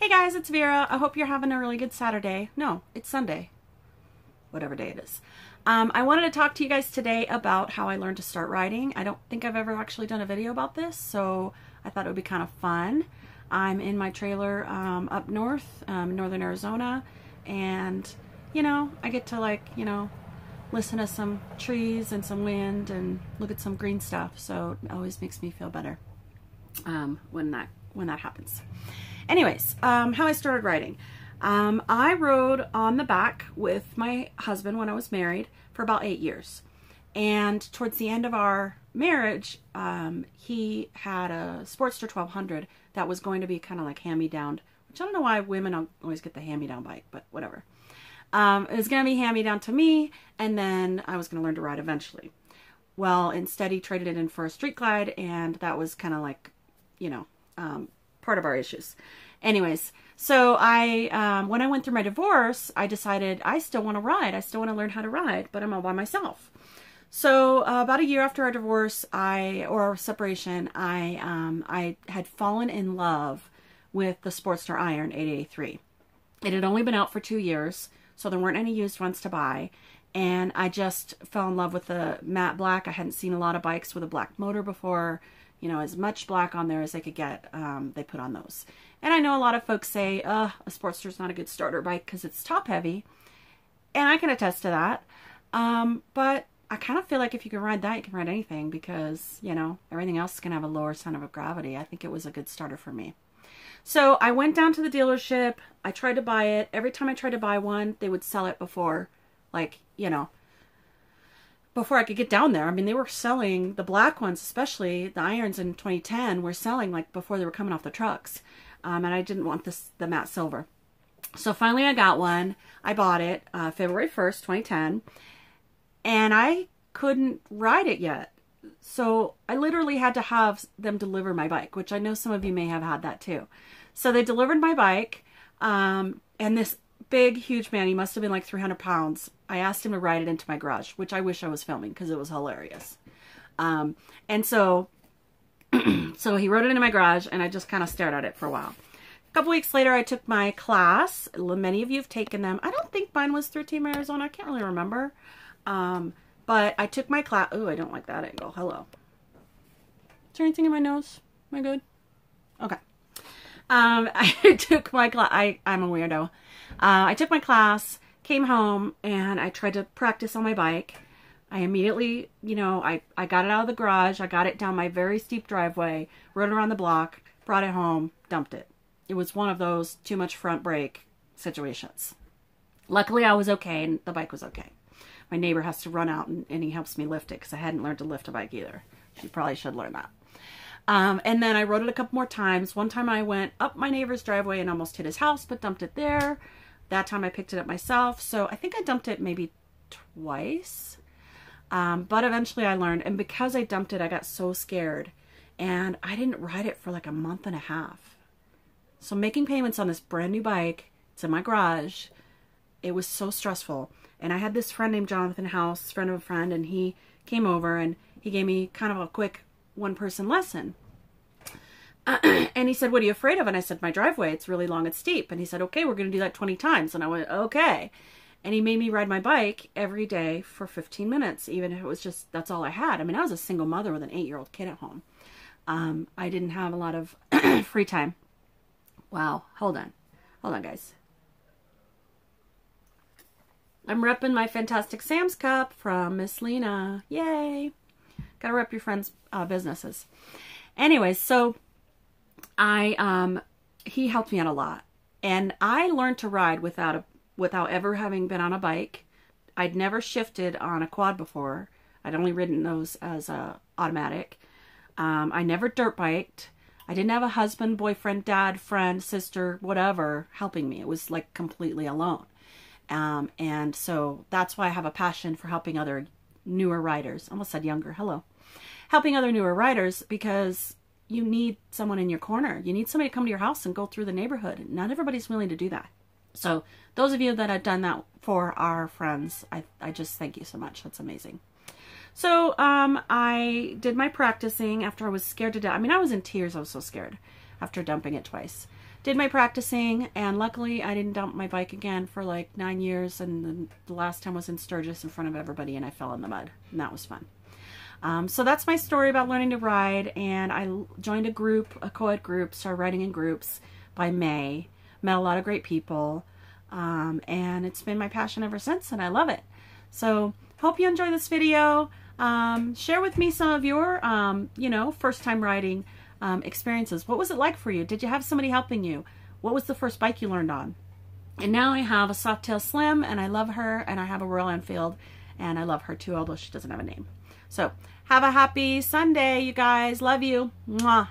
Hey guys, it's Vera. I hope you're having a really good Saturday. No, it's Sunday. Whatever day it is. Um, I wanted to talk to you guys today about how I learned to start riding. I don't think I've ever actually done a video about this, so I thought it would be kind of fun. I'm in my trailer um, up north, um, northern Arizona, and, you know, I get to like, you know, listen to some trees and some wind and look at some green stuff, so it always makes me feel better um, when that when that happens. Anyways, um, how I started riding. Um, I rode on the back with my husband when I was married for about eight years. And towards the end of our marriage, um, he had a Sportster 1200 that was going to be kind of like hand-me-down, which I don't know why women always get the hand-me-down bike, but whatever. Um, it was going to be hand-me-down to me, and then I was going to learn to ride eventually. Well, instead he traded it in for a Street Glide, and that was kind of like, you know, um, part of our issues. Anyways, so I, um, when I went through my divorce, I decided I still want to ride. I still want to learn how to ride, but I'm all by myself. So uh, about a year after our divorce, I or our separation, I um, I had fallen in love with the Sportster Iron 883. It had only been out for two years, so there weren't any used ones to buy. And I just fell in love with the matte black. I hadn't seen a lot of bikes with a black motor before you know, as much black on there as they could get, um, they put on those. And I know a lot of folks say, uh, a Sportster is not a good starter bike because it's top heavy. And I can attest to that. Um, but I kind of feel like if you can ride that, you can ride anything because, you know, everything else can have a lower center of gravity. I think it was a good starter for me. So I went down to the dealership. I tried to buy it. Every time I tried to buy one, they would sell it before, like, you know, before I could get down there. I mean, they were selling the black ones, especially the irons in 2010, were selling like before they were coming off the trucks. Um, and I didn't want this the matte silver. So finally, I got one. I bought it uh, February 1st, 2010, and I couldn't ride it yet. So I literally had to have them deliver my bike, which I know some of you may have had that too. So they delivered my bike, um, and this big, huge man, he must have been like 300 pounds, I asked him to ride it into my garage, which I wish I was filming because it was hilarious. Um, and so, so he rode it into my garage, and I just kind of stared at it for a while. A couple weeks later, I took my class. Many of you have taken them. I don't think mine was through Team Arizona. I can't really remember. Um, but I took my class. Oh, I don't like that angle. Hello. Is there anything in my nose? Am I good? Okay. Um, I took my class. I'm a weirdo. Uh, I took my class came home and I tried to practice on my bike. I immediately, you know, I, I got it out of the garage. I got it down my very steep driveway, rode around the block, brought it home, dumped it. It was one of those too much front brake situations. Luckily, I was okay and the bike was okay. My neighbor has to run out and, and he helps me lift it because I hadn't learned to lift a bike either. She probably should learn that. Um, and then I rode it a couple more times. One time I went up my neighbor's driveway and almost hit his house, but dumped it there. That time I picked it up myself. So I think I dumped it maybe twice. Um, but eventually I learned. And because I dumped it, I got so scared. And I didn't ride it for like a month and a half. So making payments on this brand new bike, it's in my garage. It was so stressful. And I had this friend named Jonathan House, friend of a friend, and he came over and he gave me kind of a quick one person lesson. and he said, what are you afraid of? And I said, my driveway, it's really long and steep. And he said, okay, we're going to do that 20 times. And I went, okay. And he made me ride my bike every day for 15 minutes, even if it was just, that's all I had. I mean, I was a single mother with an eight year old kid at home. Um, I didn't have a lot of free time. Wow. Hold on. Hold on, guys. I'm repping my Fantastic Sam's cup from Miss Lena. Yay. Gotta rep your friends' uh, businesses. Anyways, so I um he helped me out a lot. And I learned to ride without a without ever having been on a bike. I'd never shifted on a quad before. I'd only ridden those as a automatic. Um, I never dirt biked. I didn't have a husband, boyfriend, dad, friend, sister, whatever helping me. It was like completely alone. Um, and so that's why I have a passion for helping other newer riders. Almost said younger. Hello. Helping other newer riders because you need someone in your corner. You need somebody to come to your house and go through the neighborhood. Not everybody's willing to do that. So those of you that have done that for our friends, I, I just thank you so much. That's amazing. So um, I did my practicing after I was scared to death. I mean, I was in tears. I was so scared. after dumping it twice. Did my practicing, and luckily I didn't dump my bike again for like nine years. And the last time was in Sturgis in front of everybody, and I fell in the mud, and that was fun. Um, so that's my story about learning to ride, and I joined a group, a co-ed group, started riding in groups by May. Met a lot of great people, um, and it's been my passion ever since, and I love it. So hope you enjoy this video. Um, share with me some of your, um, you know, first time riding um, experiences. What was it like for you? Did you have somebody helping you? What was the first bike you learned on? And now I have a Softail Slim, and I love her, and I have a Royal Enfield, and I love her too, although she doesn't have a name. So have a happy Sunday, you guys. Love you. Mwah.